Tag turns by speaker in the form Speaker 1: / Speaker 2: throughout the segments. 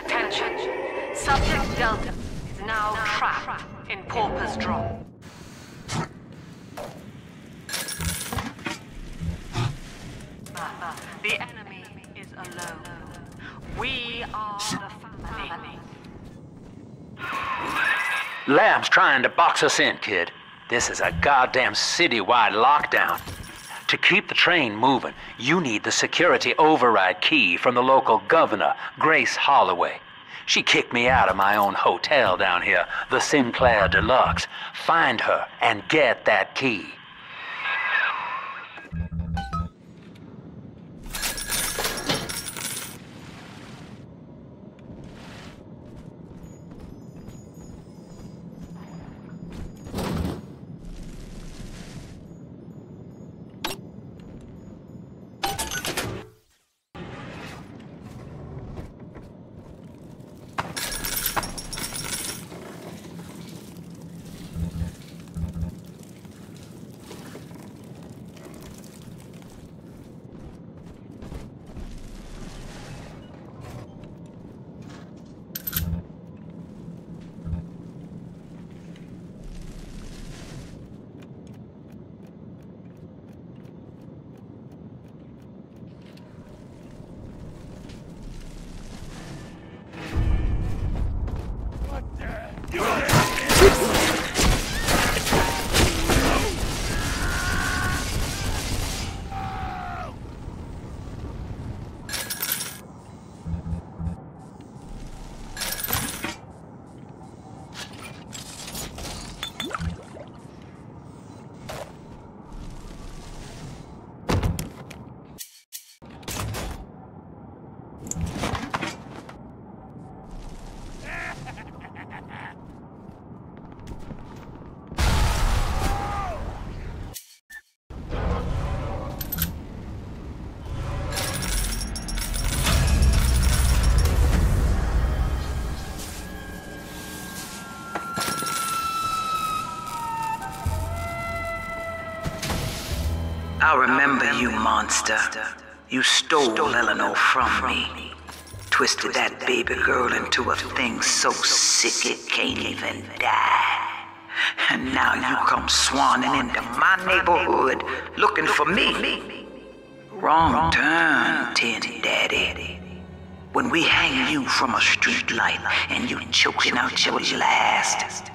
Speaker 1: Attention. Subject Delta is now trapped in Pauper's Drop. The enemy is alone. We are the family.
Speaker 2: Lamb's trying to box us in, kid. This is a goddamn citywide lockdown. To keep the train moving, you need the security override key from the local governor, Grace Holloway. She kicked me out of my own hotel down here, the Sinclair Deluxe. Find her and get that key.
Speaker 3: I remember you, monster. You stole Eleanor from me. Twisted that baby girl into a thing so sick it can't even die. And now you come swanning into my neighborhood looking for me. Wrong turn, Tin Daddy. When we hang you from a street light and you choking out your last,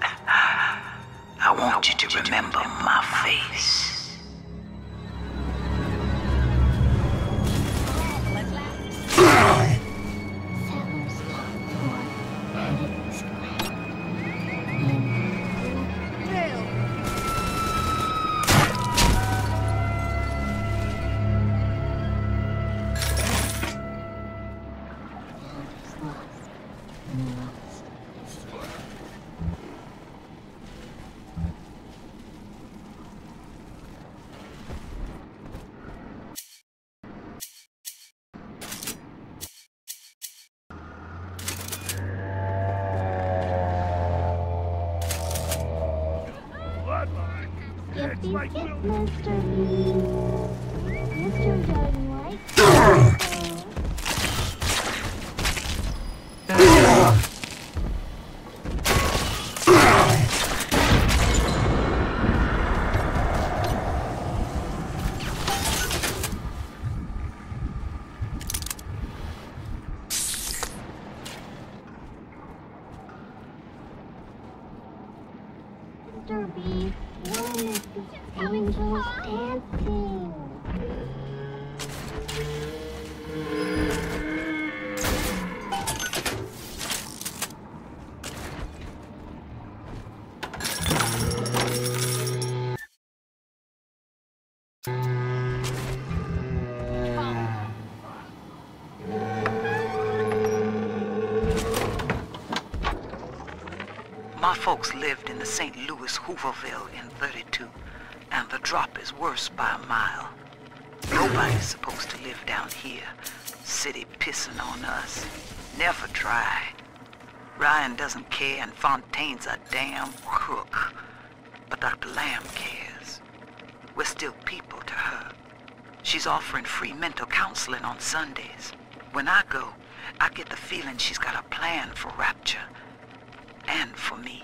Speaker 3: I want you to remember my face. My folks lived in the St. Louis Hooverville in 32, and the drop is worse by a mile. Nobody's supposed to live down here. city pissing on us. Never dry. Ryan doesn't care and Fontaine's a damn crook. But Dr. Lamb cares. We're still people to her. She's offering free mental counseling on Sundays. When I go, I get the feeling she's got a plan for Rapture. And for me.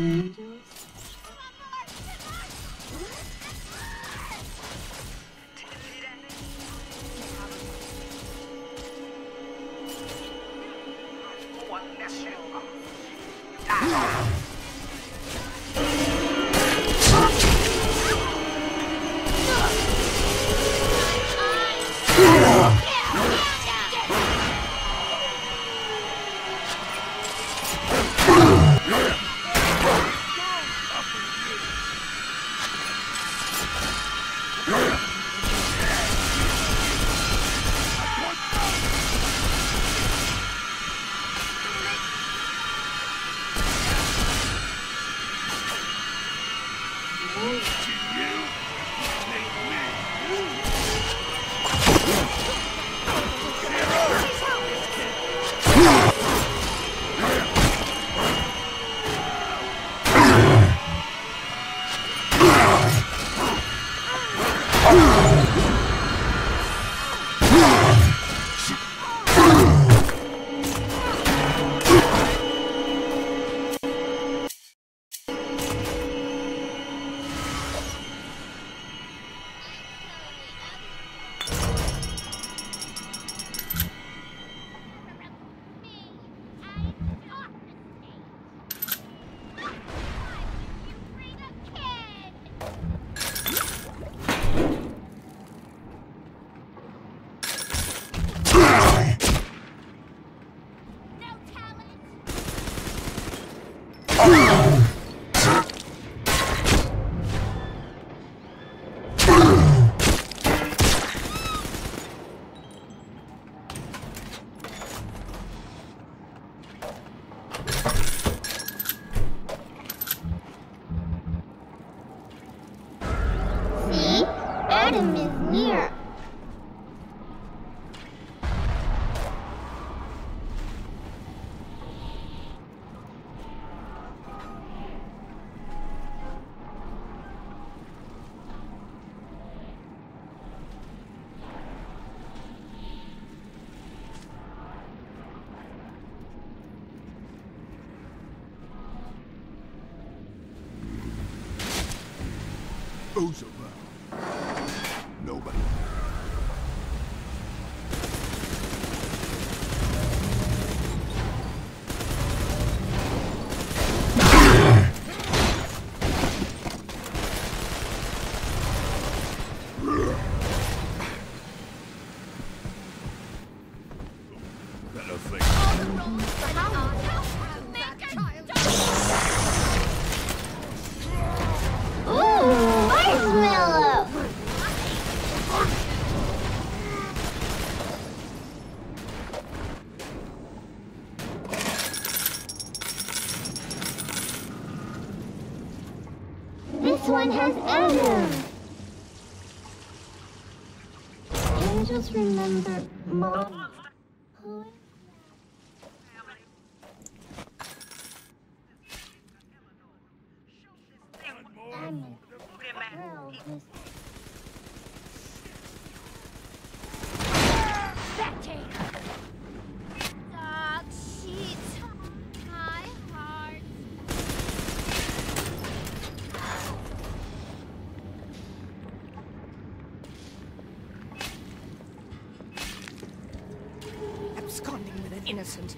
Speaker 4: Who's
Speaker 5: innocent.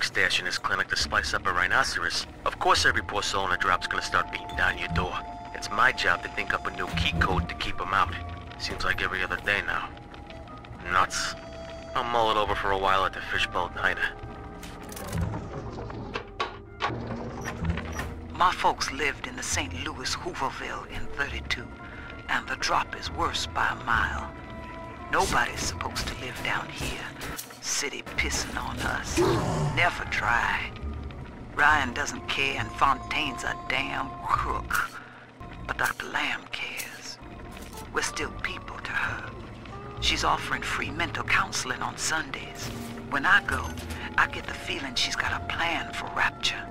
Speaker 6: Drug stash in this clinic to slice up a rhinoceros. Of course every poor soul in a drop's gonna start beating down your door. It's my job to think up a new key code to keep them out. Seems like every other day now. Nuts. I'll mull it over for a while at the Fishbowl Diner.
Speaker 3: My folks lived in the St. Louis Hooverville in 32, and the drop is worse by a mile. Nobody's supposed to live down here. City pissing on us. Never try. Ryan doesn't care, and Fontaine's a damn crook. But Dr. Lamb cares. We're still people to her. She's offering free mental counseling on Sundays. When I go, I get the feeling she's got a plan for Rapture.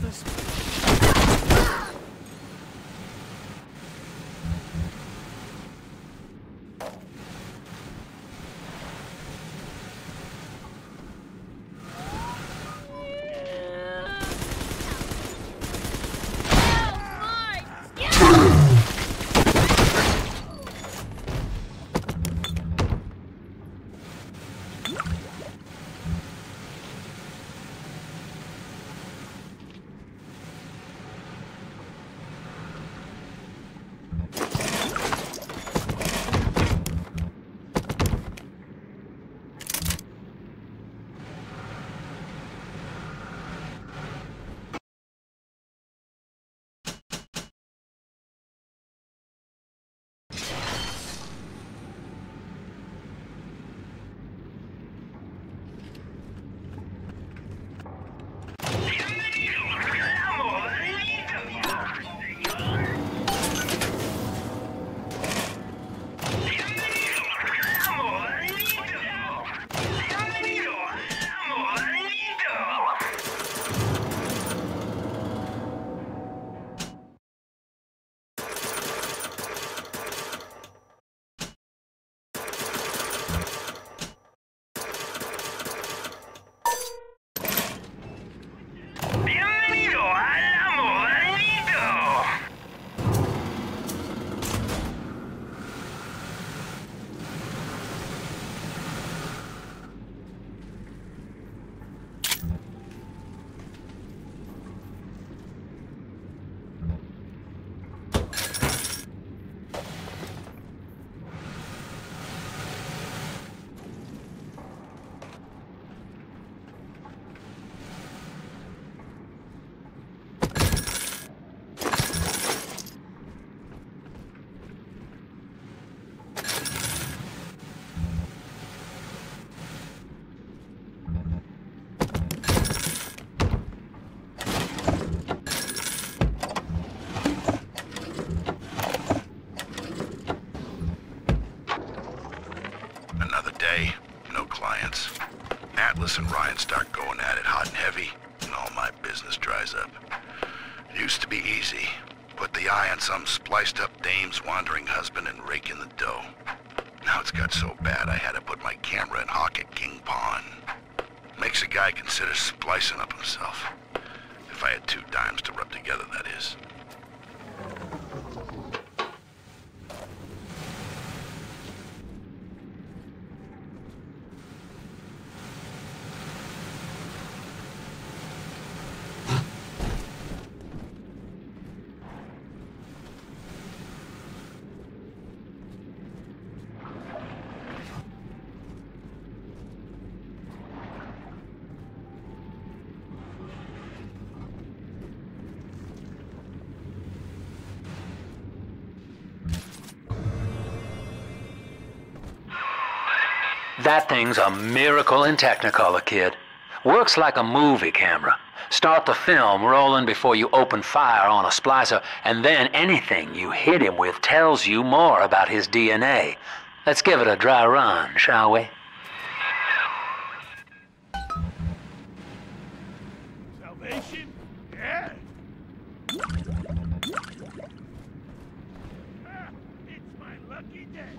Speaker 4: Mother's.
Speaker 7: That
Speaker 2: thing's a miracle in Technicolor, kid. Works like a movie camera. Start the film rolling before you open fire on a splicer, and then anything you hit him with tells you more about his DNA. Let's give it a dry run, shall we?
Speaker 4: Salvation? Yeah. Ah, it's my lucky day.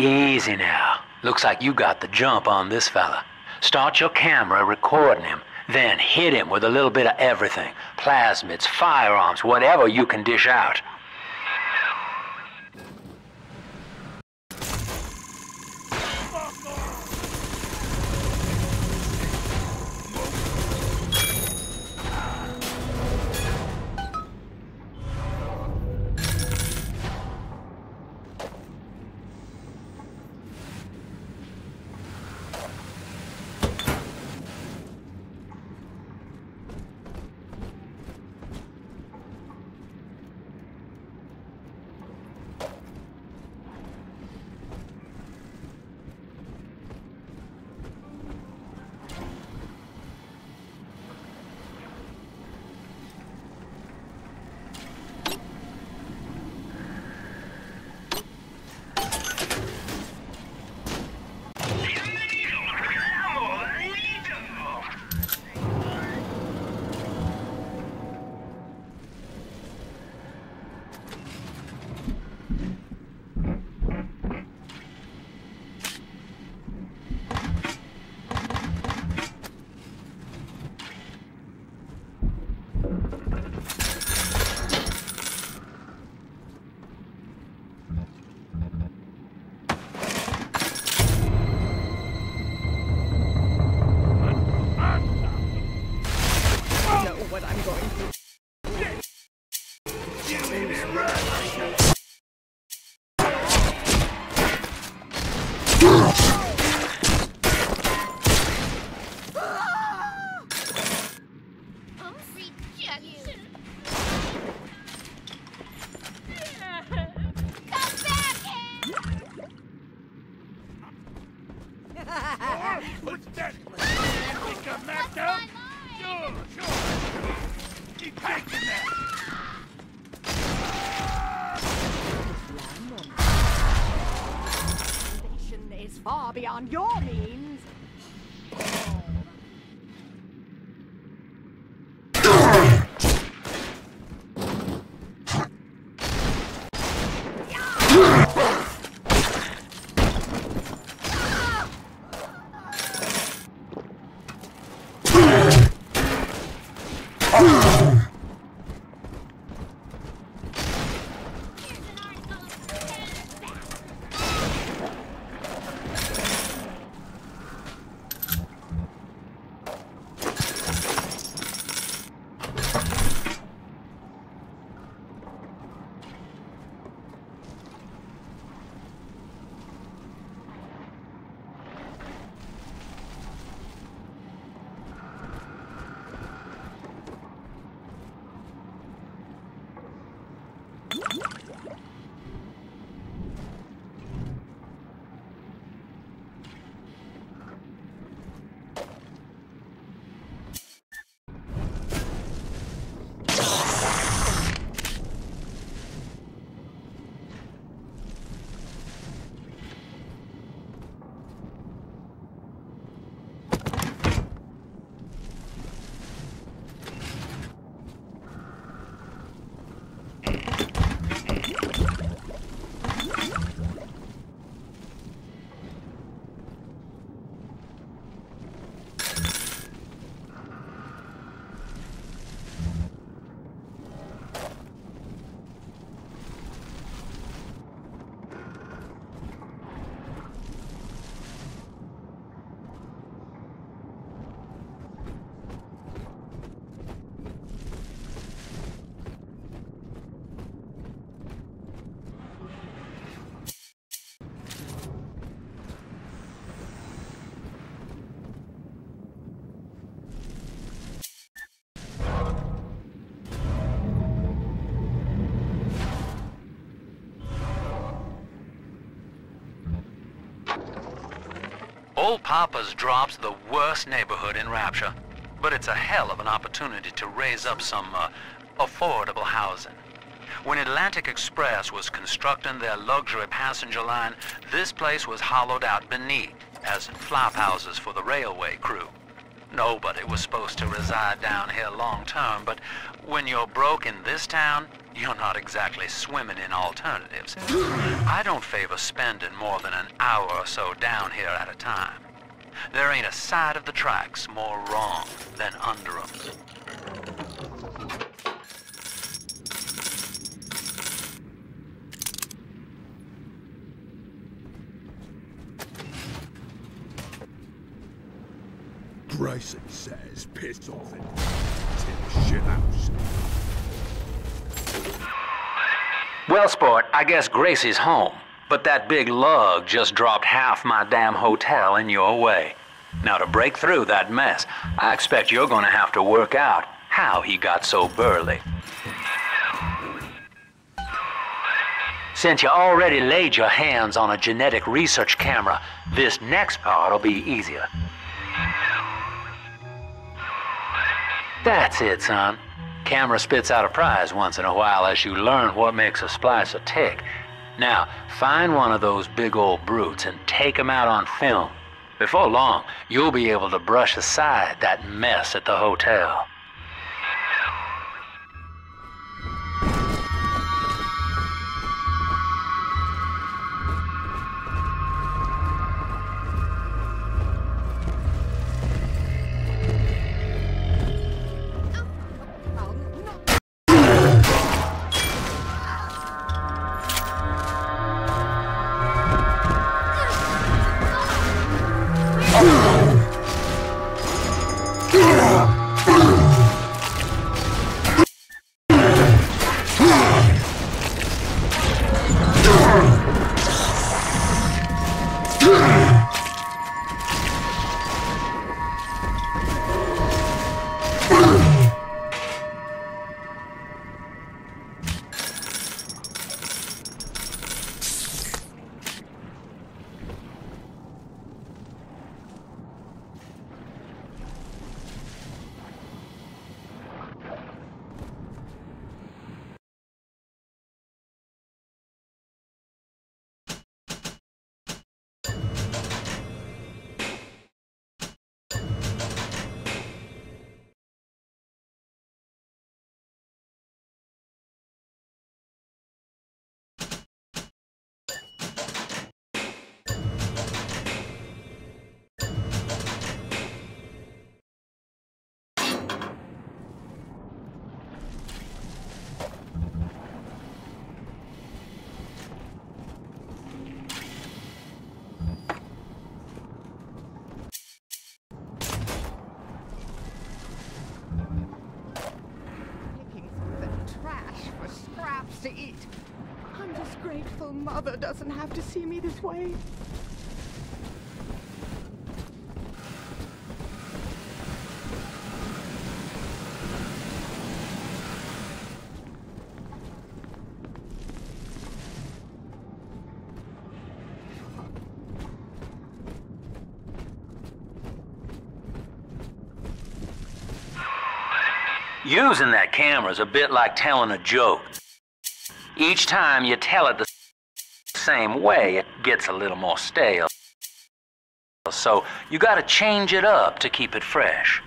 Speaker 2: Easy now. Looks like you got the jump on this fella. Start your camera recording him, then hit him with a little bit of everything. Plasmids, firearms, whatever you can dish out.
Speaker 5: Beyond your
Speaker 2: Old Pauper's Drop's the worst neighborhood in Rapture, but it's a hell of an opportunity to raise up some uh, affordable housing. When Atlantic Express was constructing their luxury passenger line, this place was hollowed out beneath as flop houses for the railway crew. Nobody was supposed to reside down here long term, but when you're broke in this town, you're not exactly swimming in alternatives. I don't favor spending more than an hour or so down here at a time. There ain't a side of the tracks more wrong than under 'em.
Speaker 4: Grayson says piss off and shit house.
Speaker 2: Well, sport, I guess Gracie's home. But that big lug just dropped half my damn hotel in your way. Now, to break through that mess, I expect you're gonna have to work out how he got so burly. Since you already laid your hands on a genetic research camera, this next part'll be easier. That's it, son. Camera spits out a prize once in a while as you learn what makes a splicer tick. Now, find one of those big old brutes and take 'em out on film. Before long, you'll be able to brush aside that mess at the hotel.
Speaker 5: Grateful Mother doesn't have to see me this way.
Speaker 2: Using that camera is a bit like telling a joke. Each time you tell it the same way, it gets a little more stale. So you gotta change it up to keep it fresh.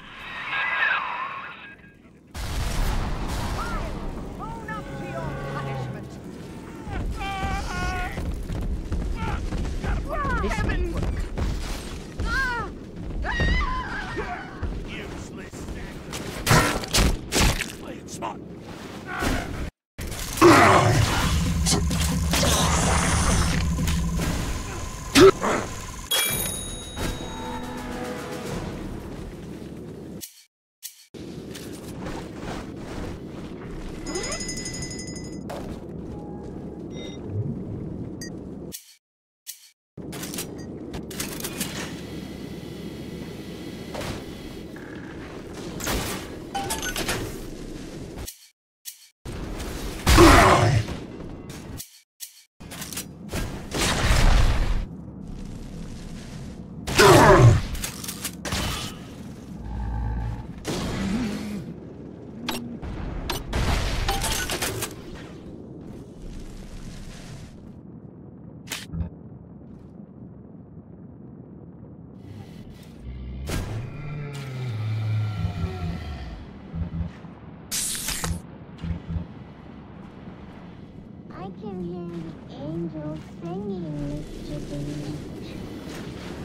Speaker 4: I can
Speaker 5: hear the angels
Speaker 2: singing, Mr. Bean.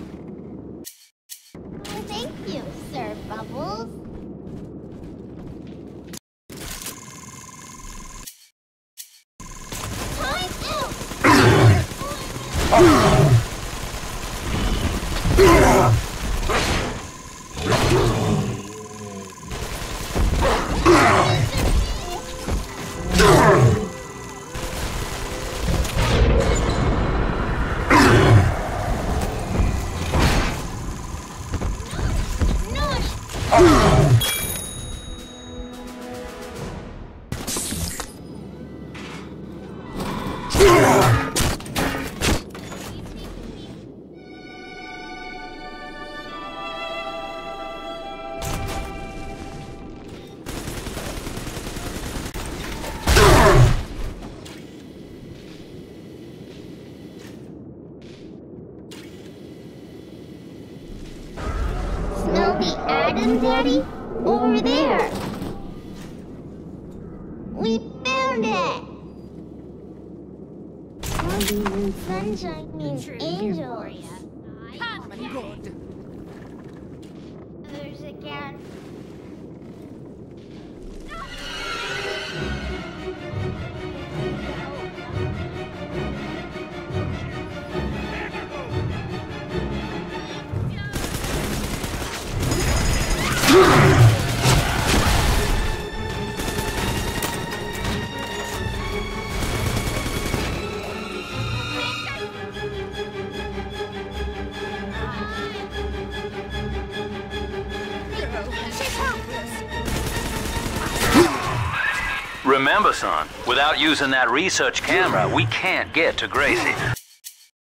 Speaker 2: Using that research camera, we can't get to Gracie.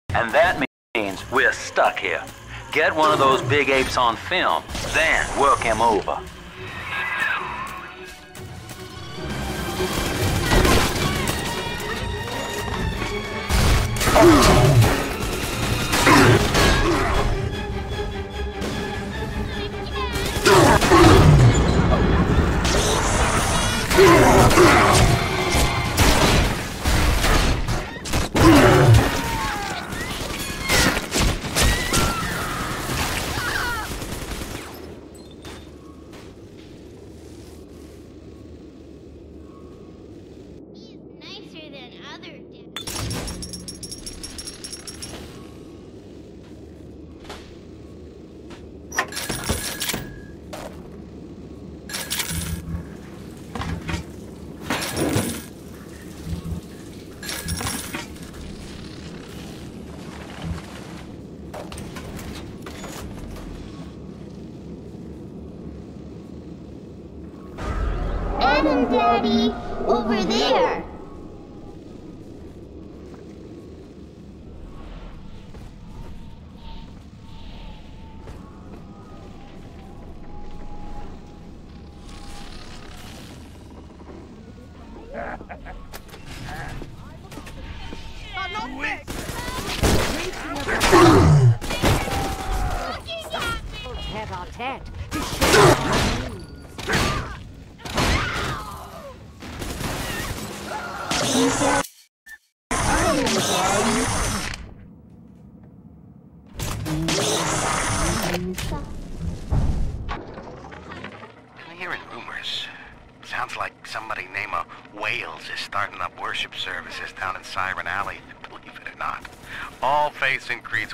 Speaker 2: And that means we're stuck here. Get one of those big apes on film, then work him over.
Speaker 5: He's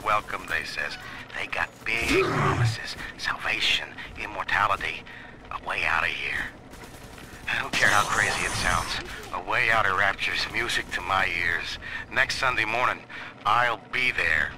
Speaker 8: welcome, they says. They got big promises. Salvation, immortality, a way out of here. I don't care how crazy it sounds. A way out of rapture's music to my ears. Next Sunday morning, I'll be there.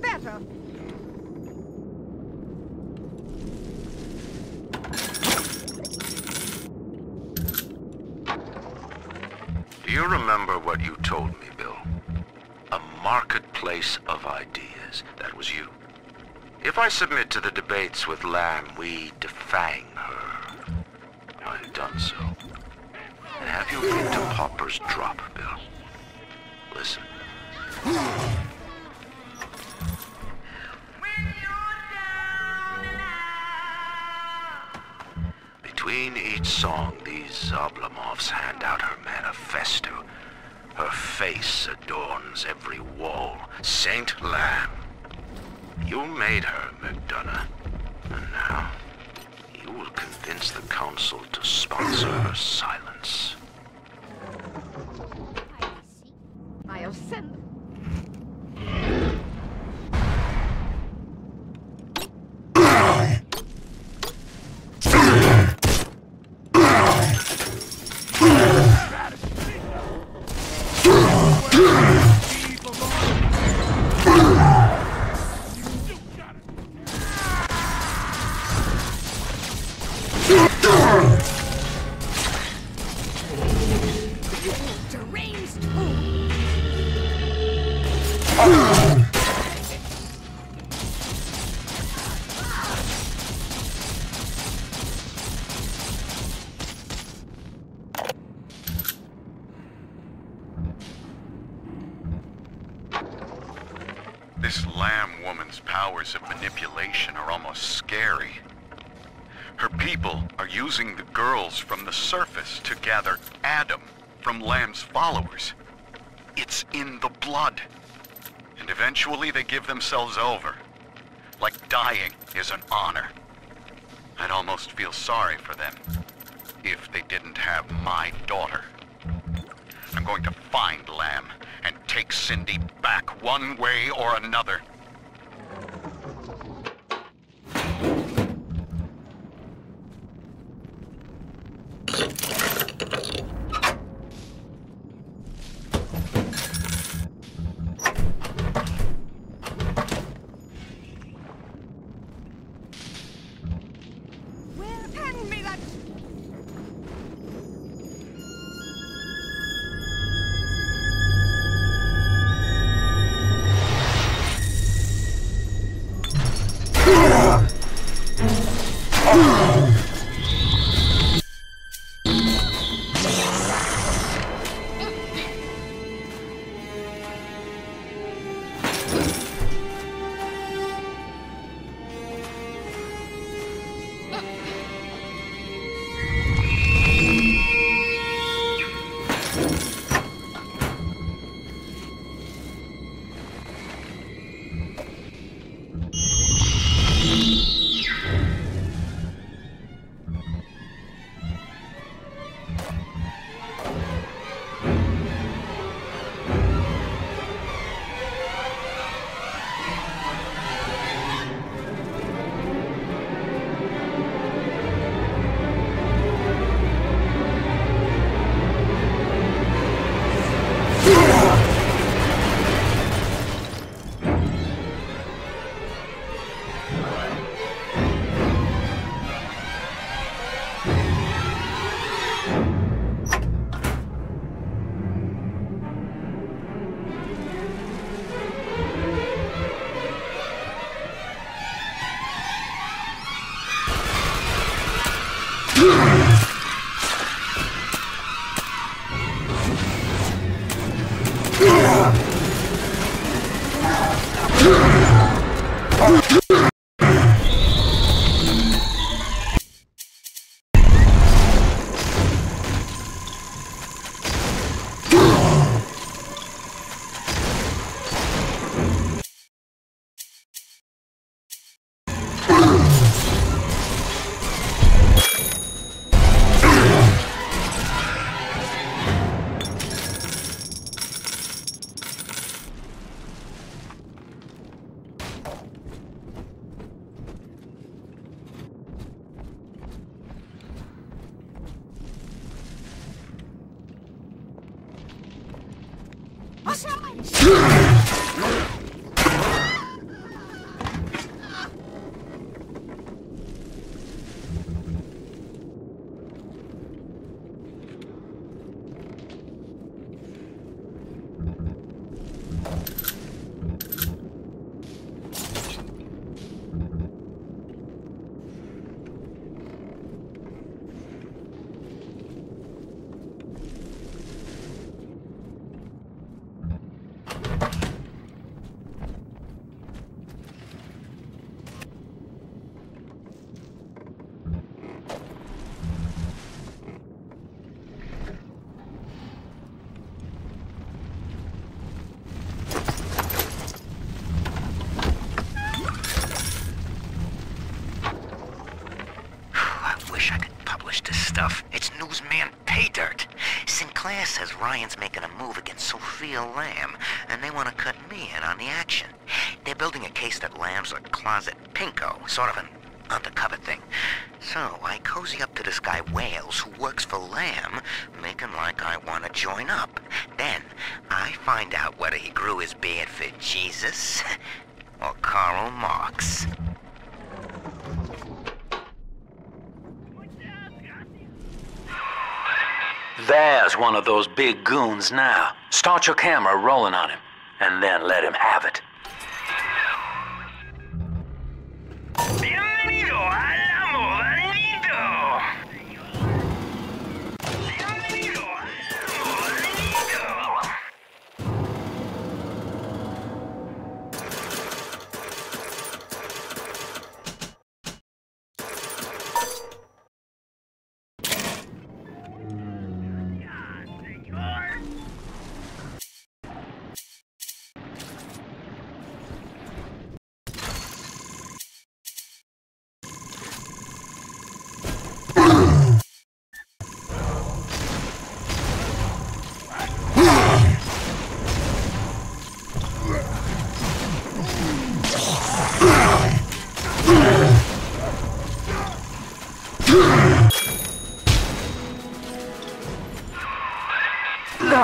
Speaker 5: Better.
Speaker 7: Do you remember what you told me, Bill? A marketplace of ideas. That was you. If I submit to the debates with Lamb, we defang her. I've done so. And have you been to Pauper's Drop, Bill? Listen. Song, hand out her manifesto. Her face adorns every wall. Saint Lamb. You made her, McDonough. And now, you will convince the Council to sponsor her silence. From Lamb's followers. It's in the blood. And eventually they give themselves over. Like dying is an honor. I'd almost feel sorry for them. If they didn't have my daughter. I'm going to find Lamb and take Cindy back one way or another.
Speaker 9: Sophia Lamb, and they want to cut me in on the action. They're building a case that Lamb's a closet pinko, sort of an undercover thing. So I cozy up to this guy Wales who works for Lamb, making like I want to join up. Then I find out whether he grew his beard for Jesus or Karl Marx.
Speaker 2: There's one of those big goons now. Start your camera rolling on him, and then let him have it.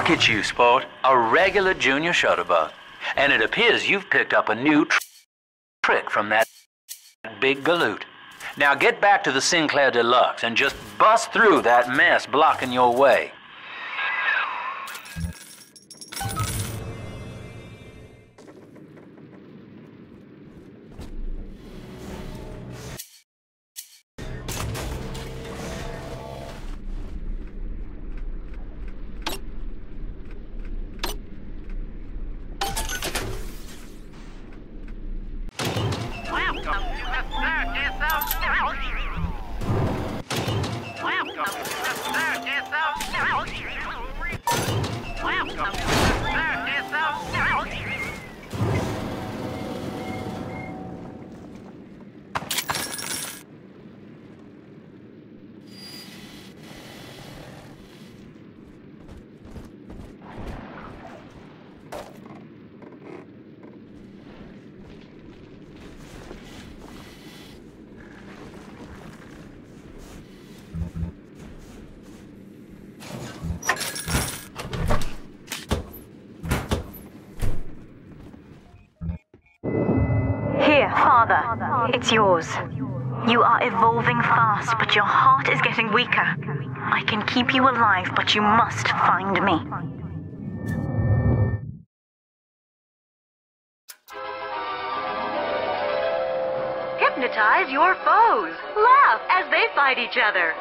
Speaker 2: Look at you, sport. A regular junior shutterbug. And it appears you've picked up a new tr- trick from that big galoot. Now get back to the Sinclair Deluxe and just bust through that mess blocking your way.
Speaker 10: It's yours. You are evolving fast, but your heart is getting weaker. I can keep you alive, but you must find me.
Speaker 1: Hypnotize your foes. Laugh as they fight each other.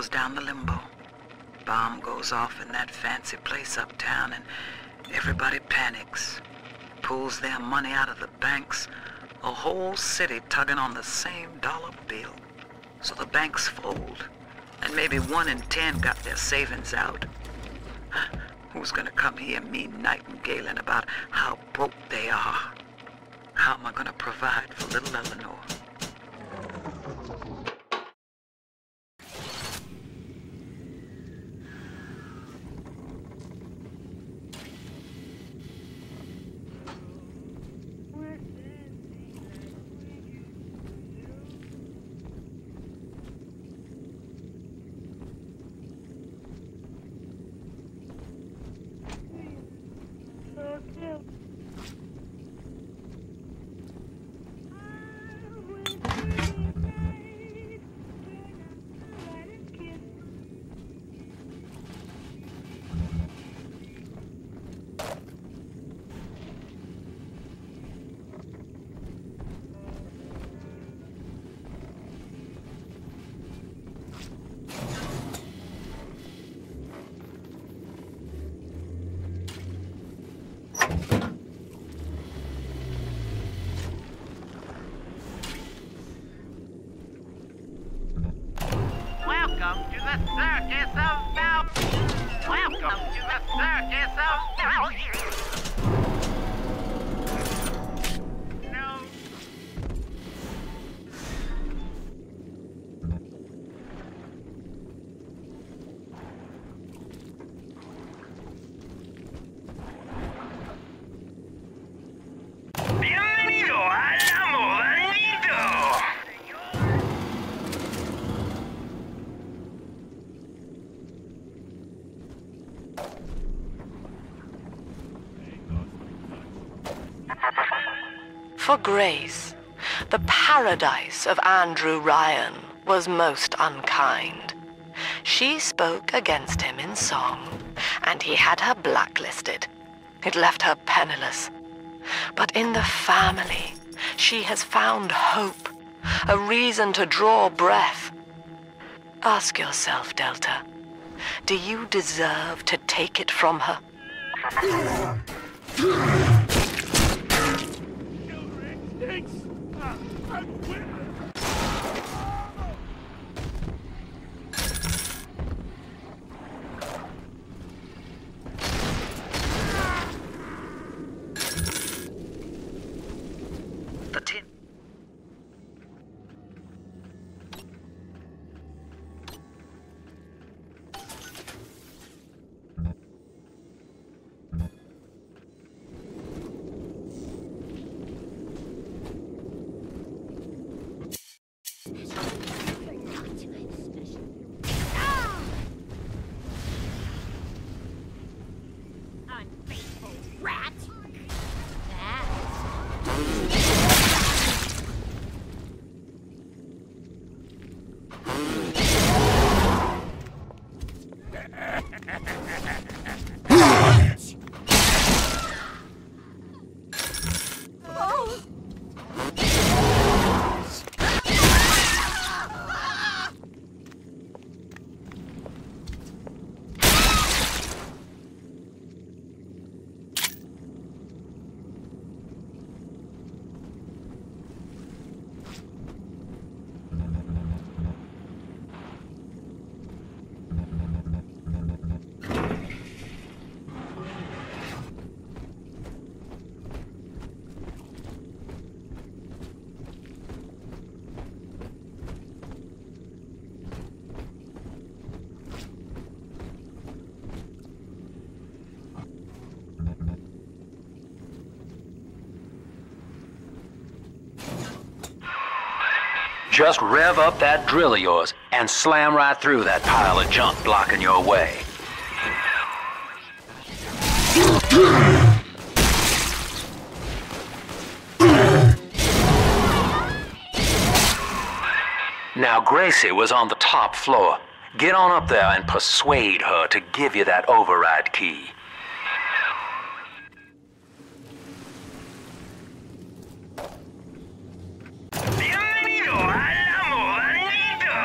Speaker 3: Close down the limbo. Bomb goes off in that fancy place uptown and everybody panics. Pulls their money out of the banks. A whole city tugging on the same dollar bill. So the banks fold. And maybe one in ten got their savings out. Who's gonna come here me nightingaling about how broke they are? How am I gonna provide for little Eleanor?
Speaker 11: For Grace, the paradise of Andrew Ryan was most unkind. She spoke against him in song, and he had her blacklisted. It left her penniless. But in the family, she has found hope, a reason to draw breath. Ask yourself, Delta, do you deserve to take it from her?
Speaker 2: Just rev up that drill of yours and slam right through that pile of junk blocking your way. Now, Gracie was on the top floor. Get on up there and persuade her to give you that override key.
Speaker 12: Bienvenido a la Modanito.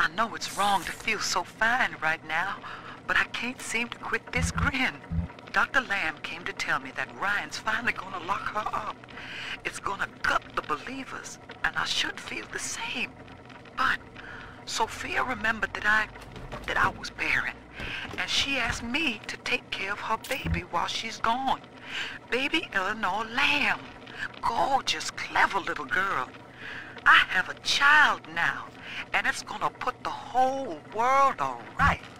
Speaker 3: I know it's wrong to feel so fine right now, but I can't seem to quit this grin. Dr. Lamb came to tell me that Ryan's finally gonna lock her up. It's gonna gut the believers, and I should feel the same. But Sophia remembered that I that I was barren, and she asked me to take care of her baby while she's gone. Baby Eleanor Lamb. Gorgeous, clever little girl. I have a child now, and it's gonna put the whole world alright.
Speaker 5: Acting?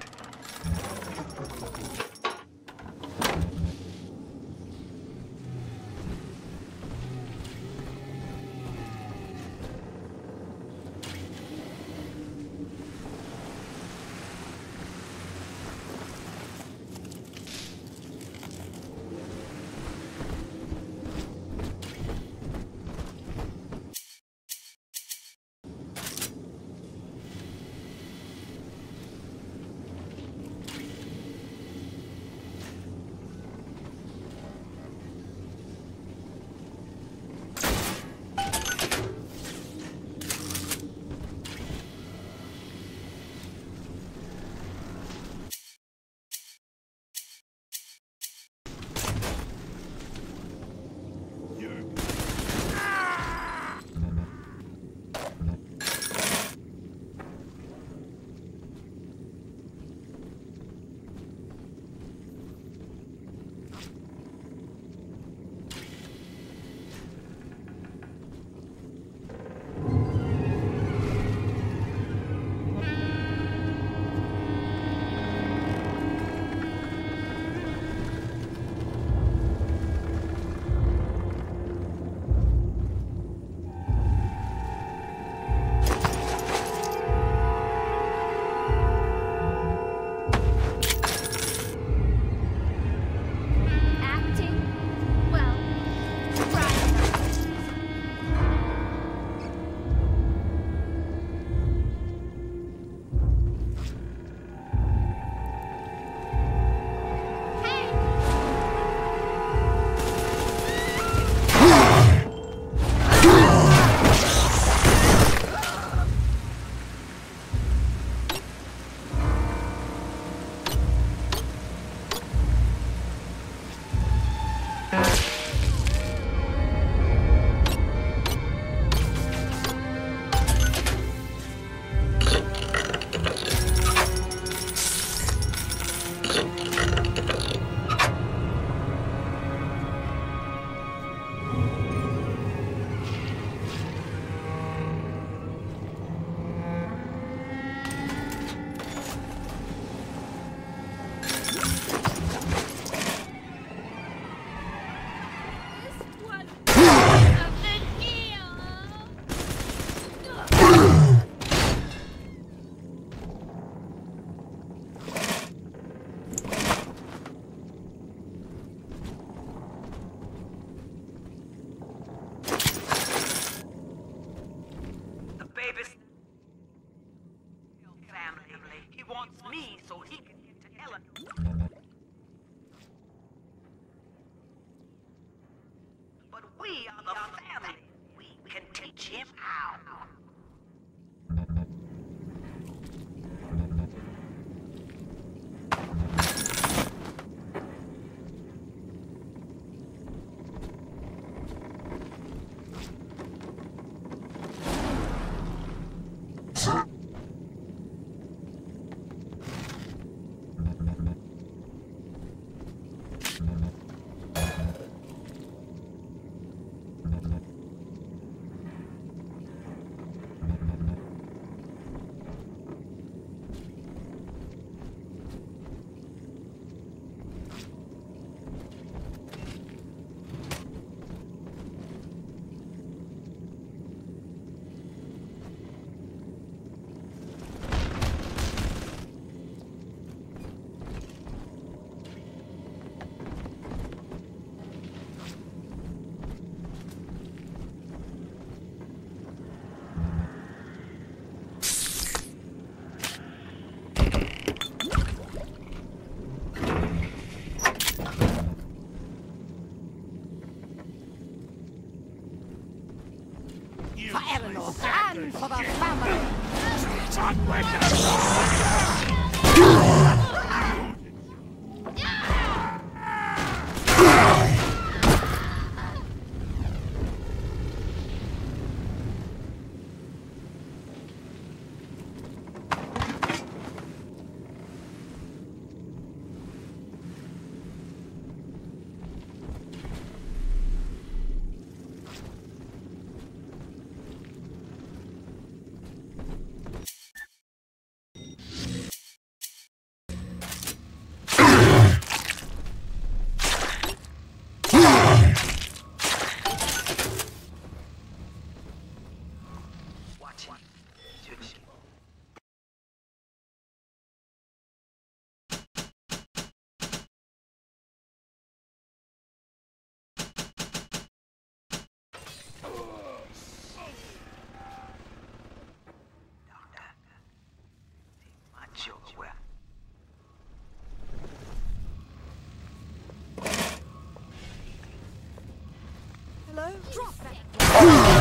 Speaker 13: Eleanor and for the
Speaker 4: Drop
Speaker 2: that.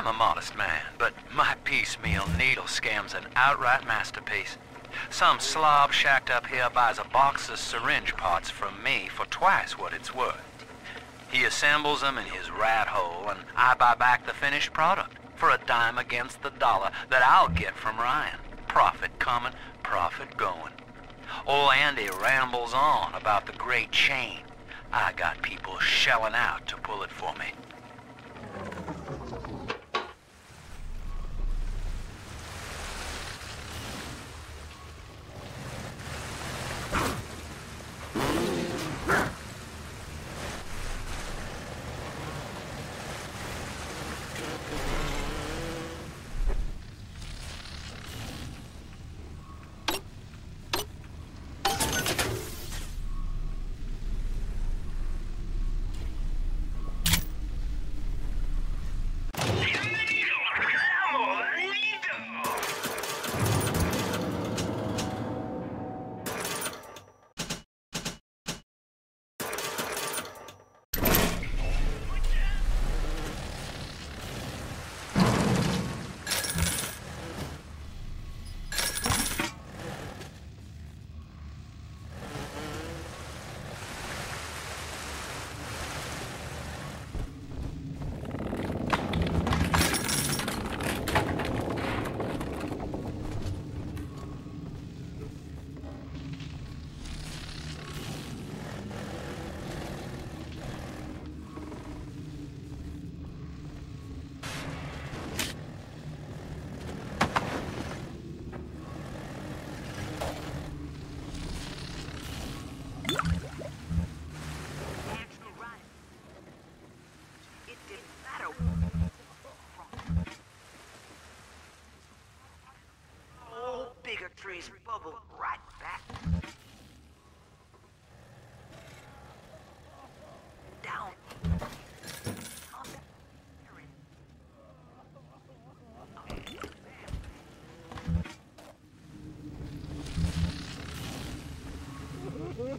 Speaker 2: I'm a modest man, but my piecemeal needle scam's an outright masterpiece. Some slob shacked up here buys a box of syringe parts from me for twice what it's worth. He assembles them in his rat hole, and I buy back the finished product for a dime against the dollar that I'll get from Ryan. Profit coming, profit going. Old Andy rambles on about the great chain. I got people shelling out to pull it for me.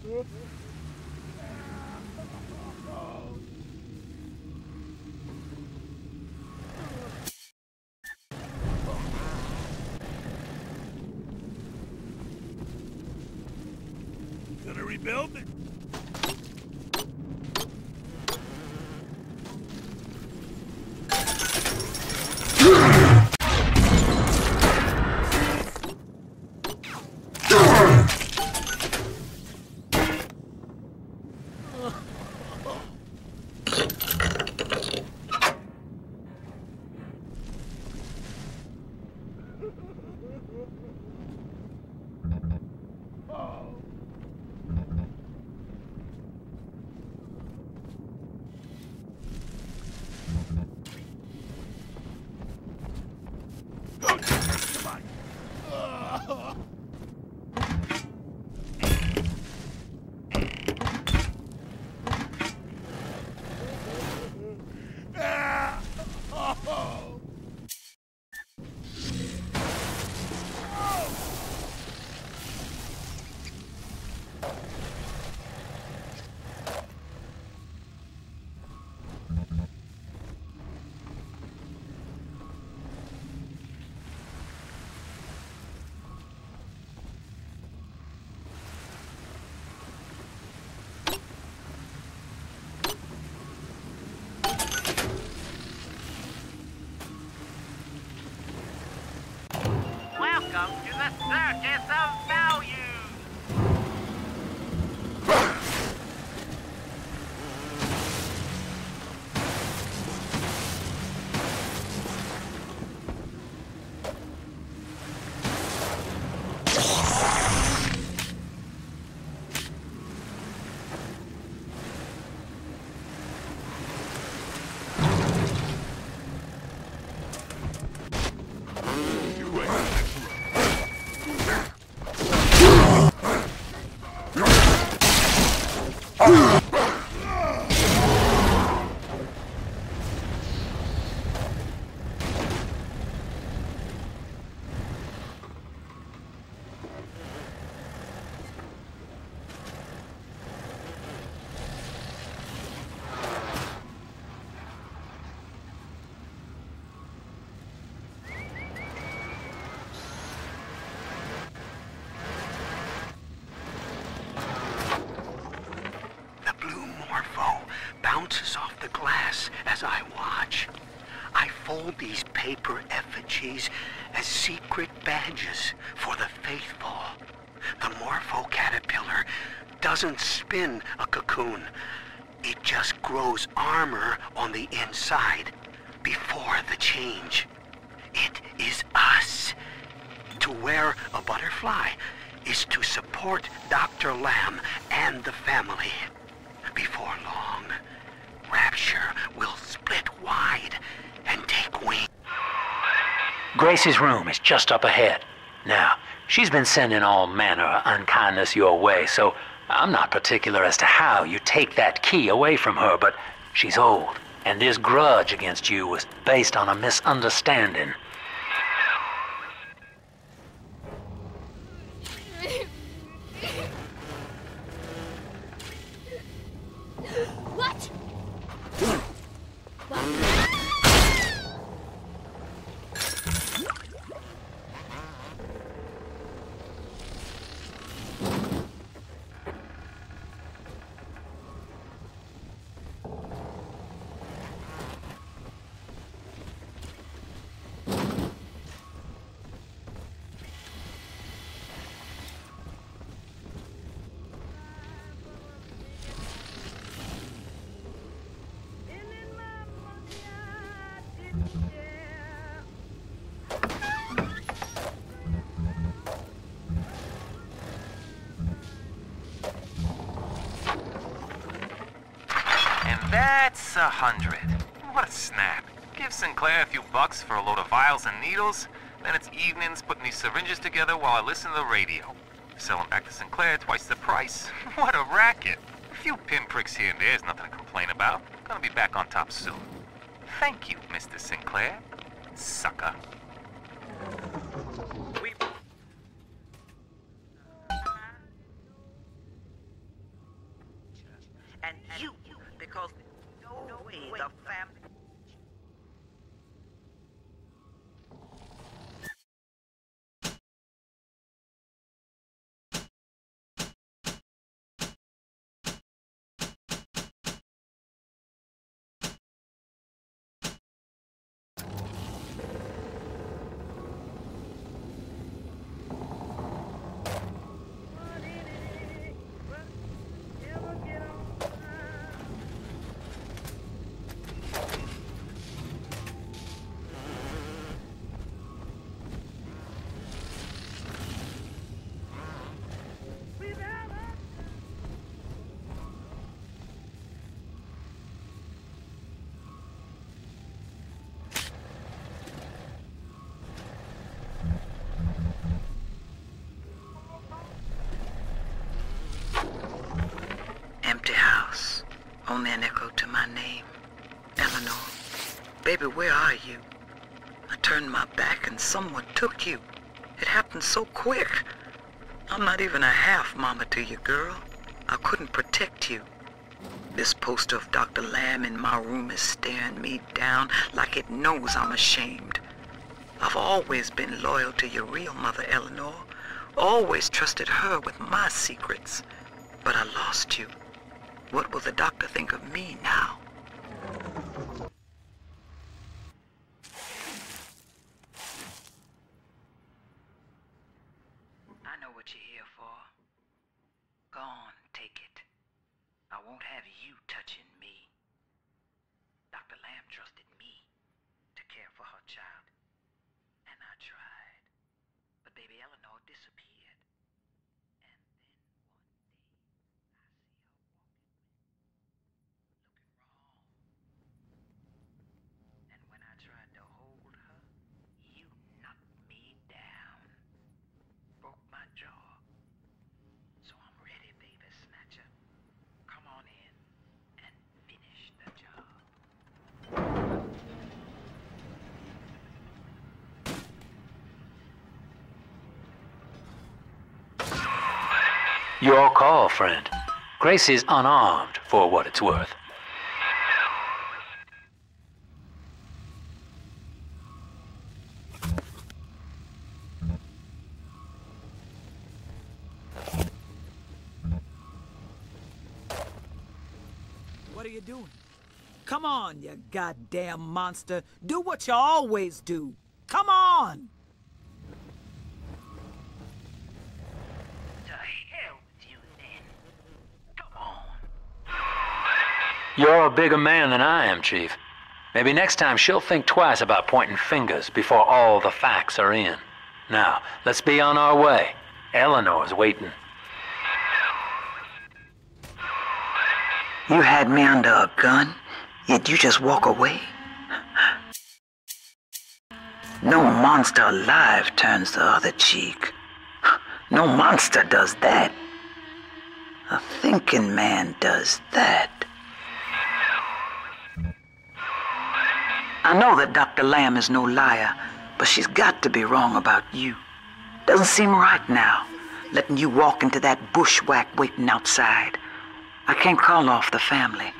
Speaker 3: dude.
Speaker 4: Gonna rebuild it.
Speaker 12: circus of value.
Speaker 14: Paper effigies as secret badges for the faithful. The morpho caterpillar doesn't spin a cocoon. It just grows armor on the inside before the change. It is us. To wear a butterfly is to support Dr. Lamb and the family.
Speaker 2: Gracie's room is just up ahead. Now, she's been sending all manner of unkindness your way, so I'm not particular as to how you take that key away from her, but she's old, and this grudge against you was based on a misunderstanding.
Speaker 15: And needles, then it's evenings putting these syringes together while I listen to the radio. Sell them back to Sinclair twice the price. What a racket. A few pinpricks here and there is nothing to complain about. Gonna be back on top soon. Thank you, Mr. Sinclair. Sucker.
Speaker 3: And you, because no way the family. Only an echo to my name. Eleanor. Baby, where are you? I turned my back and someone took you. It happened so quick. I'm not even a half mama to you, girl. I couldn't protect you. This poster of Dr. Lamb in my room is staring me down like it knows I'm ashamed. I've always been loyal to your real mother, Eleanor. Always trusted her with my secrets. But I lost you. What will the doctor think of me now? won't have you touching me. Dr. Lamb trusted me to care for her child. And I tried. But baby Eleanor disappeared. And then And when I tried to hold her, you knocked me down. Broke my jaw. So I'm ready, baby snatcher. Come on in and finish the job.
Speaker 2: Your call, friend. Gracie's unarmed, for what it's worth.
Speaker 16: What are you doing? Come on, you goddamn monster. Do what you always do. Come on!
Speaker 2: You're a bigger man than I am, Chief. Maybe next time she'll think twice about pointing fingers before all the facts are in. Now, let's be on our way. Eleanor's waiting.
Speaker 3: You had me under a gun, yet you just walk away? No monster alive turns the other cheek. No monster does that. A thinking man does that. I know that Dr. Lamb is no liar, but she's got to be wrong about you. Doesn't seem right now, letting you walk into that bushwhack waiting outside. I can't call off the family,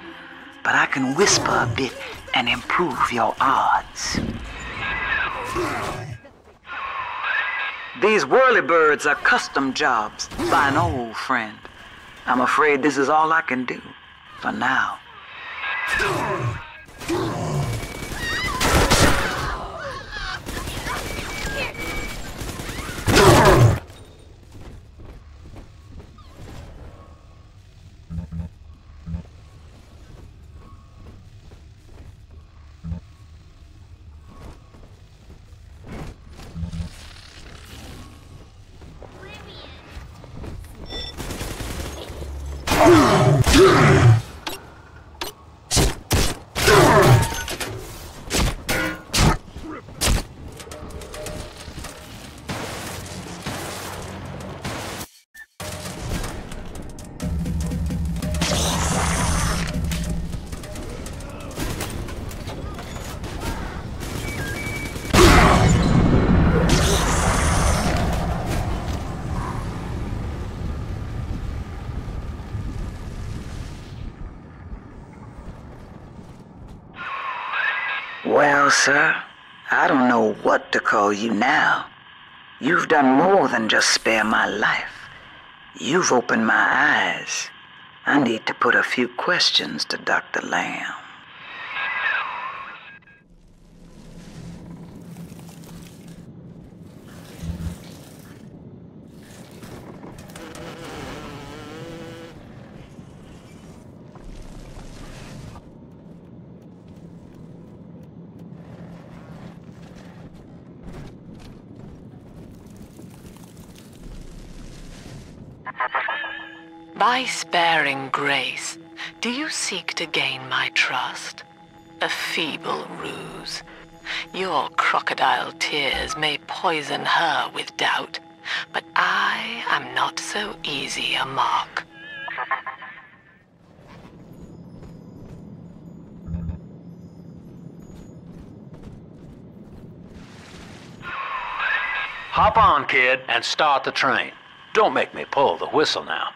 Speaker 3: but I can whisper a bit and improve your odds. These whirlybirds are custom jobs by an old friend. I'm afraid this is all I can do for now. Sir, I don't know what to call you now. You've done more than just spare my life. You've opened my eyes. I need to put a few questions to Dr. Lamb.
Speaker 11: By sparing grace, do you seek to gain my trust? A feeble ruse. Your crocodile tears may poison her with doubt, but I am not so easy a mark.
Speaker 2: Hop on, kid, and start the train. Don't make me pull the whistle now.